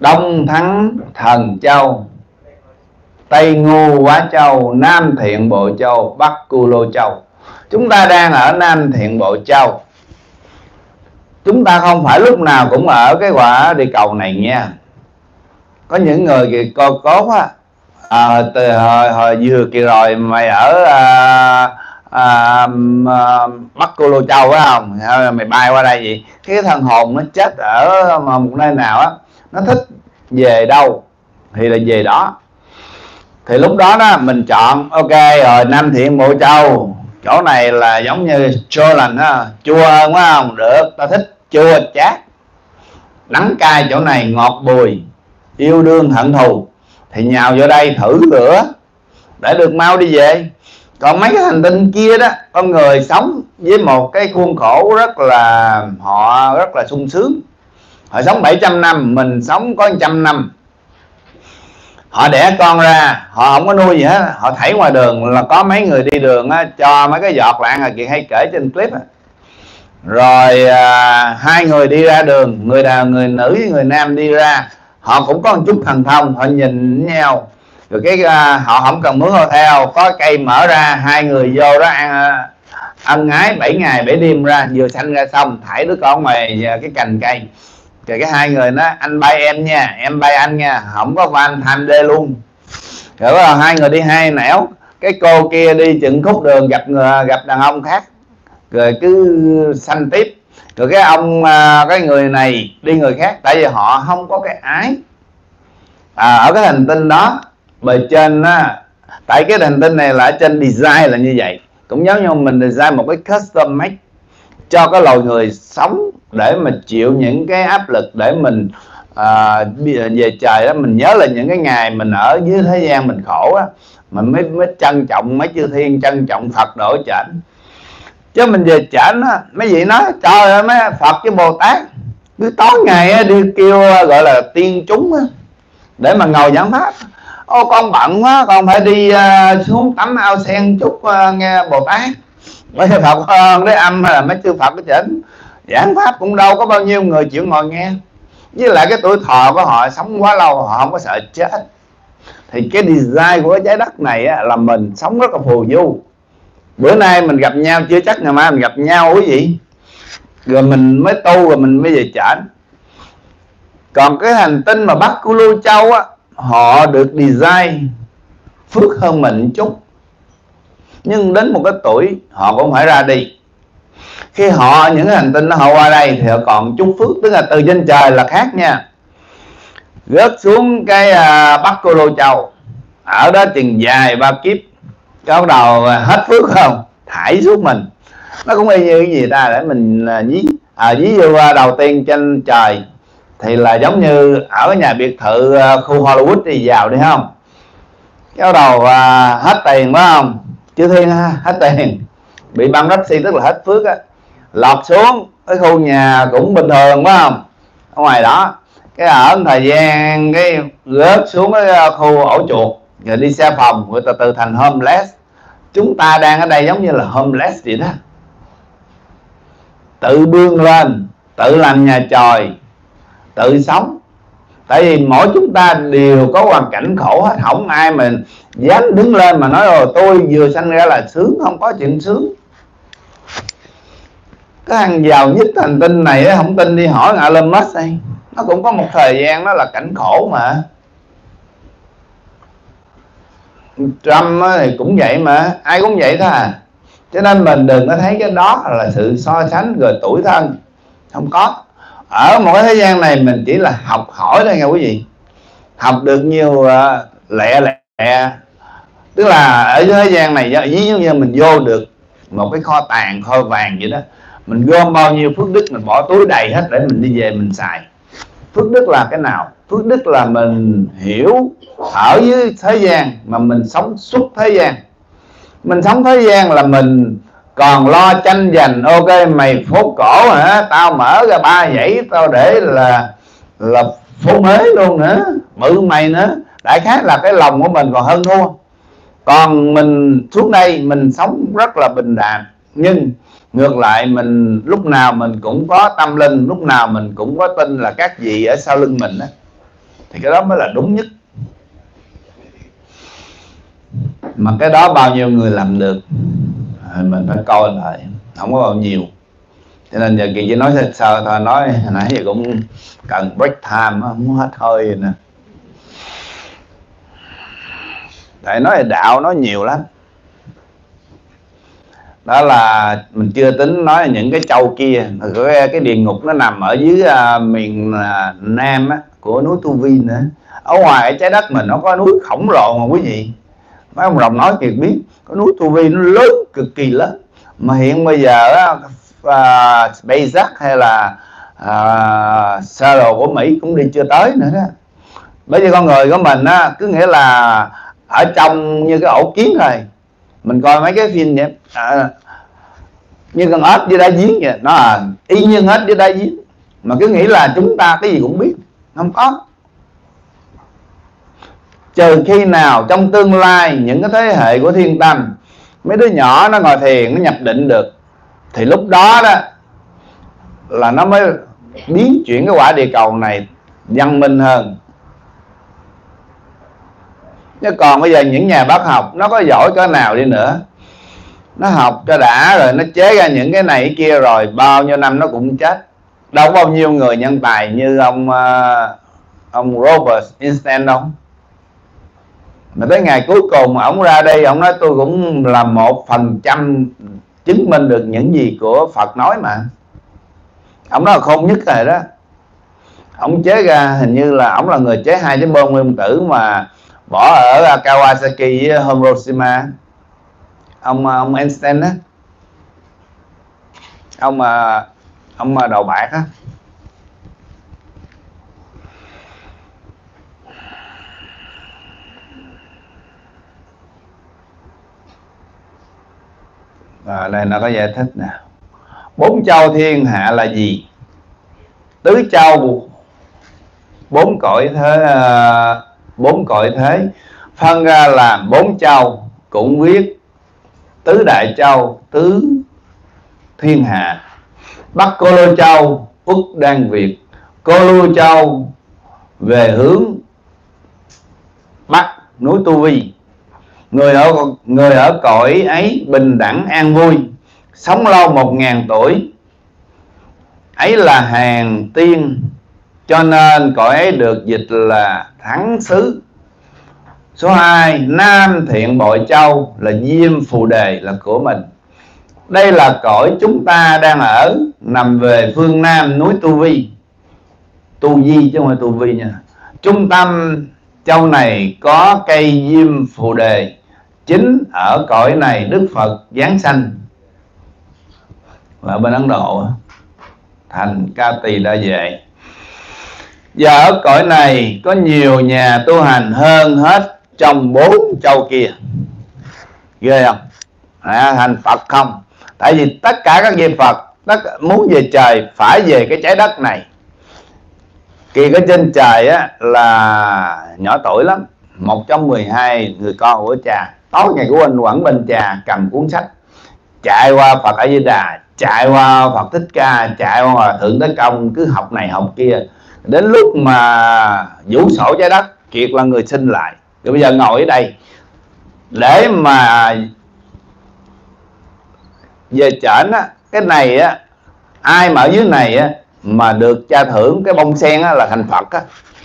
đông thắng thần châu tây ngu quá châu nam thiện bộ châu bắc cu lô châu. Chúng ta đang ở nam thiện bộ châu. Chúng ta không phải lúc nào cũng ở cái quả địa cầu này nha. Có những người kì co cốt á. À, từ hồi, hồi vừa kỳ rồi mày ở à, à, à, bắc cô lô châu phải không? Mày bay qua đây vậy? Cái thần hồn nó chết ở một nơi nào á nó thích về đâu thì là về đó. Thì lúc đó đó mình chọn, ok, rồi nam thiện bộ châu. Chỗ này là giống như chua lành ha. Chua hơn quá không? Được, ta thích chua, chát. Đắng cay chỗ này, ngọt, bùi, yêu đương, hận thù. Thì nhào vô đây thử lửa để được mau đi về. Còn mấy cái hành tinh kia đó, con người sống với một cái khuôn khổ rất là, họ rất là sung sướng họ sống 700 năm mình sống có trăm năm. Họ đẻ con ra họ không có nuôi gì hết. Họ thảy ngoài đường là có mấy người đi đường á, cho mấy cái giọt lạng là chị hay kể trên clip á. rồi à, hai người đi ra đường người nào người nữ với người nam đi ra. Họ cũng có một chút thần thông họ nhìn nhau. Rồi cái à, họ không cần mướn theo có cây mở ra hai người vô đó ăn à, ăn ân ái 7 ngày 7 đêm ra vừa sanh ra xong thải đứa con mày cái cành cây rồi cái hai người nó anh bay em nha em bay anh nha không có van tham đê luôn. Rồi bắt đầu hai người đi hai nẻo cái cô kia đi chừng khúc đường gặp người gặp đàn ông khác rồi cứ sanh tiếp. Rồi cái ông à, cái người này đi người khác tại vì họ không có cái ái. À, ở cái hành tinh đó bề trên á tại cái hành tinh này là ở trên design là như vậy. Cũng giống như mình design một cái custom make cho cái loài người sống để mà chịu những cái áp lực để mình à, về trời đó mình nhớ là những cái ngày mình ở dưới thế gian mình khổ á mình mới mới trân trọng mấy chư thiên trân trọng phật độ chảnh chứ mình về chảnh á mấy vị nói trời ơi mấy phật với bồ tát cứ tối ngày á, đi kêu à, gọi là tiên chúng á, để mà ngồi giảng pháp. Ô con bận quá con phải đi uh, xuống tắm ao sen chút uh, nghe bồ tát. Mấy phật hơn đấy âm hay là mấy chư phật cái chỉnh giảng pháp cũng đâu có bao nhiêu người chịu ngồi nghe. Với lại cái tuổi thọ của họ sống quá lâu họ không có sợ chết. Thì cái design của cái trái đất này á, là mình sống rất là phù du. Bữa nay mình gặp nhau chưa chắc ngày mai mình gặp nhau quý vị. Rồi mình mới tu rồi mình mới về chảnh. Còn cái hành tinh mà bắc của lưu châu á họ được design phước hơn mình chút. Nhưng đến một cái tuổi họ cũng phải ra đi khi họ những hành tinh nó họ qua đây thì họ còn chút phước tức là từ trên trời là khác nha. Rớt xuống cái uh, bắc cô lô châu ở đó chừng dài ba kiếp bắt đầu hết phước không? Thải xuống mình. Nó cũng y như cái gì ta để mình uh, dí à, ví dụ uh, đầu tiên trên trời thì là giống như ở cái nhà biệt thự khu Hollywood đi vào đi không? Cái đầu uh, hết tiền phải không? Chưa thiên hết tiền bị băng rách xi tức là hết phước á. Lọt xuống, cái khu nhà cũng bình thường, phải không? Ở ngoài đó. Cái à, ở thời gian, cái rớt xuống cái à, khu ổ chuột. Rồi đi xe phòng, rồi từ từ thành homeless. Chúng ta đang ở đây giống như là homeless vậy đó. Tự bươn lên, tự làm nhà tròi tự sống. Tại vì mỗi chúng ta đều có hoàn cảnh khổ hết. Không ai mình dám đứng lên mà nói rồi tôi vừa sanh ra là sướng, không có chuyện sướng cái thằng giàu nhất hành tinh này không tin đi hỏi Elon Musk đây nó cũng có một thời gian đó là cảnh khổ mà. Trump thì cũng vậy mà ai cũng vậy thôi à. Cho nên mình đừng có thấy cái đó là sự so sánh rồi tuổi thân. Không có. Ở một cái thế gian này mình chỉ là học hỏi thôi nha quý vị. Học được nhiều uh, lẹ lẹ. Tức là ở thế gian này ví dụ như mình vô được một cái kho tàng kho vàng vậy đó mình gom bao nhiêu phước đức, mình bỏ túi đầy hết để mình đi về mình xài. Phước đức là cái nào? Phước đức là mình hiểu ở dưới thế gian mà mình sống suốt thế gian. Mình sống thế gian là mình còn lo tranh giành, ok, mày phố cổ hả? Tao mở ra ba dãy, tao để là là phô mế luôn nữa bự mày nữa. Đại khái là cái lòng của mình còn hơn thua. Còn mình, xuống đây mình sống rất là bình đạm nhưng ngược lại mình lúc nào mình cũng có tâm linh, lúc nào mình cũng có tin là các vị ở sau lưng mình đó thì cái đó mới là đúng nhất. Mà cái đó bao nhiêu người làm được à, mình phải coi lại, không có bao nhiêu. Cho nên giờ kỳ chỉ nói sơ sơ thôi, nói nãy giờ cũng cần break time không hết hơi nè. Tại nói là đạo nó nhiều lắm đó là mình chưa tính nói những cái châu kia. Cái, cái địa ngục nó nằm ở dưới uh, miền uh, nam á, của núi tu vi nữa. Ở ngoài ở trái đất mình nó có núi khổng lồ mà quý vị. Mấy ông rồng nói kiệt biết có núi tu vi nó lớn cực kỳ lớn mà hiện bây giờ uh, SpaceX à, hay là uh, Shuttle của Mỹ cũng đi chưa tới nữa đó. Bởi vì con người của mình á cứ nghĩa là ở trong như cái ổ kiến rồi mình coi mấy cái phim vậy. À, như con ếch với đá giếng vậy nó là y như ếch với đá giếng. Mà cứ nghĩ là chúng ta cái gì cũng biết. Không có. Trừ khi nào trong tương lai những cái thế hệ của thiên tâm mấy đứa nhỏ nó ngồi thiền nó nhập định được thì lúc đó đó là nó mới biến chuyển cái quả địa cầu này văn minh hơn chứ còn bây giờ những nhà bác học, nó có giỏi cỡ nào đi nữa. Nó học cho đã rồi, nó chế ra những cái này, cái kia rồi, bao nhiêu năm nó cũng chết. Đâu có bao nhiêu người nhân tài như ông ờ, ông Robert Einstein đâu. Mà tới ngày cuối cùng ông ra đây ông nói tôi cũng là một phần trăm chứng minh được những gì của Phật nói mà. Ông nói là khôn nhất rồi đó. Ông chế ra, hình như là ông là người chế hai cái bom nguyên tử mà bỏ ở à, Kawasaki với Hiroshima. Ông à, ông Einstein á. Ông mà ông mà đầu bạc á. À, đây nó có giải thích nè. Bốn châu thiên hạ là gì? Tứ châu bốn cõi thế uh, bốn cõi thế. Phân ra làm bốn châu, cũng viết tứ đại châu, tứ thiên hạ. Bắc cô lô châu uất đan việt. Cô lô châu về hướng bắc, núi tu vi. Người ở người ở cõi ấy bình đẳng, an vui, sống lâu một ngàn tuổi. Ấy là hàng tiên cho nên cõi ấy được dịch là thắng xứ. Số 2 nam thiện bội châu là diêm phù đề, là của mình. Đây là cõi chúng ta đang ở, nằm về phương nam núi tu vi. Tu di chứ không phải tu vi nha. Trung tâm châu này có cây diêm phù đề, chính ở cõi này đức phật giáng sanh. Là bên ấn độ. Thành ca tỳ đa vệ và ở cõi này có nhiều nhà tu hành hơn hết trong bốn châu kia. Ghê không? À, thành phật không? Tại vì tất cả các vị phật tất muốn về trời phải về cái trái đất này. Kỳ có trên trời á là nhỏ tuổi lắm. Một trong 12 người con của cha. Tối ngày của anh quẩn bên cha cầm cuốn sách. Chạy qua phật a di đà chạy qua phật thích ca chạy qua hòa thượng tấn công cứ học này học kia đến lúc mà vũ sổ trái đất kiệt là người sinh lại. Rồi bây giờ ngồi ở đây. Để mà về trển á, cái này á, ai mà ở dưới này á, mà được cha thưởng cái bông sen á là thành phật á.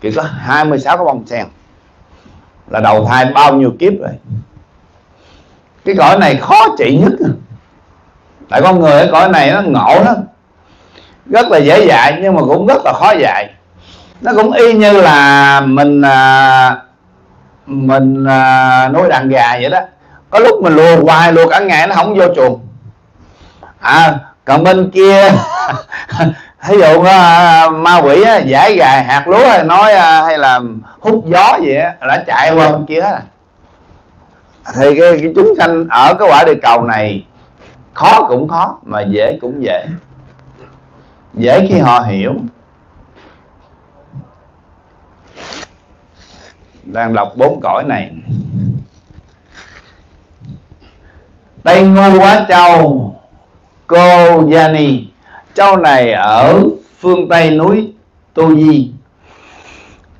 Chỉ có 26 cái bông sen. Là đầu thai bao nhiêu kiếp rồi. Cái cõi này khó trị nhất tại con người ở cõi này nó ngộ lắm. Rất là dễ dạy nhưng mà cũng rất là khó dạy nó cũng y như là mình à, mình à, nuôi đàn gà vậy đó. Có lúc mình lùa hoài lùa cả ngày nó không vô chuồng. À còn bên kia ví dụ à, ma quỷ á, giải gài hạt lúa hay nói à, hay là hút gió vậy á, đã chạy qua bên kia đó. À. thì cái, cái chúng sanh ở cái quả địa cầu này khó cũng khó mà dễ cũng dễ. Dễ khi họ hiểu. Đang đọc bốn cõi này. Tây ngu quá châu, cô Giani châu này ở phương tây núi Tu Di.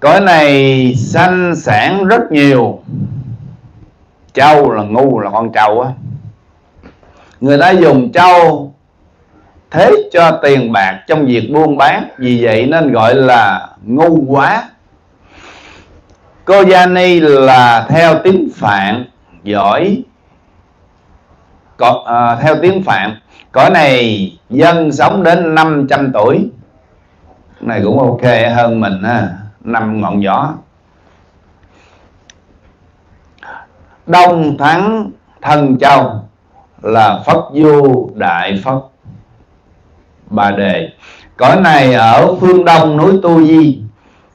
Cõi này sanh sản rất nhiều. Trâu là ngu là con trâu á. Người ta dùng trâu thế cho tiền bạc trong việc buôn bán, vì vậy nên gọi là ngu quá cô gia ni là theo tiếng phạn giỏi. Có, à, theo tiếng phạn cõi này dân sống đến 500 tuổi. Này cũng ok hơn mình ha năm ngọn gió đông thắng thân châu là phất du đại phất. Bà đề cõi này ở phương đông núi tu di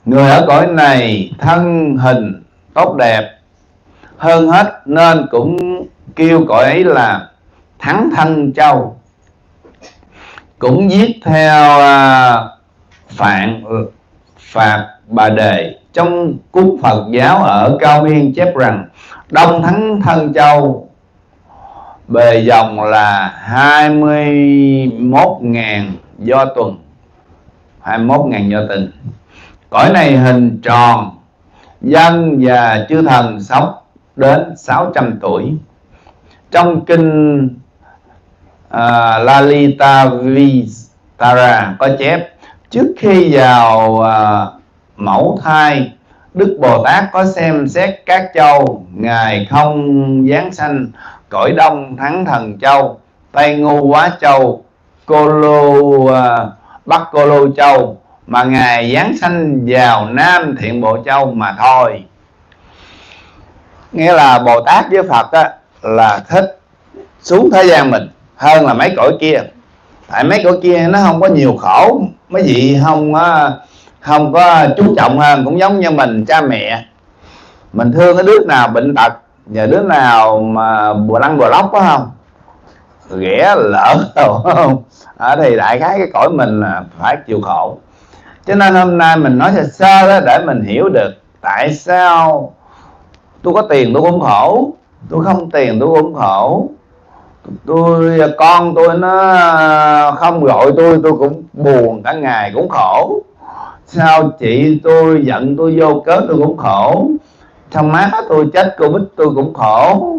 người ở cõi này thân hình tốt đẹp hơn hết nên cũng kêu cõi ấy là thắng thân châu. Cũng viết theo uh, phạn phạt bà đề trong cung Phật giáo ở Cao Miên chép rằng Đông Thắng Thân Châu bề dòng là 21.000 do tuần 21.000 do tình cõi này hình tròn dân và chư thần sống đến 600 tuổi. Trong kinh uh, Lalita Vistara có chép trước khi vào uh, mẫu thai Đức Bồ Tát có xem xét các châu Ngài không giáng sanh cõi đông thắng thần châu Tây ngu quá châu Cô lô uh, Bắc Cô lô châu mà Ngài giáng sanh vào Nam Thiện Bộ Châu mà thôi. Nghĩa là Bồ Tát với Phật á, là thích xuống thế gian mình hơn là mấy cõi kia. Tại mấy cõi kia nó không có nhiều khổ mấy vị không không có chú trọng hơn cũng giống như mình cha mẹ. Mình thương cái đứa nào bệnh tật và đứa nào mà bùa lăng bùa lóc có không? Ghẻ lỡ không? À, thì đại khái cái cõi mình là phải chịu khổ cho nên hôm nay mình nói sơ sơ đó để mình hiểu được tại sao tôi có tiền tôi cũng khổ. Tôi không tiền tôi cũng khổ. Tôi, con tôi nó không gọi tôi tôi cũng buồn cả ngày cũng khổ. Sao chị tôi giận tôi vô cớ tôi cũng khổ. Sao má tôi chết covid tôi cũng khổ.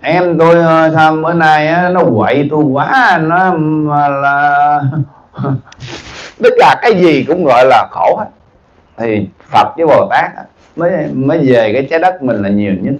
Em tôi ờ, sao bữa nay nó quậy tôi quá, nó là tất cả cái gì cũng gọi là khổ hết. Thì phật với bồ tát mới mới về cái trái đất mình là nhiều nhất.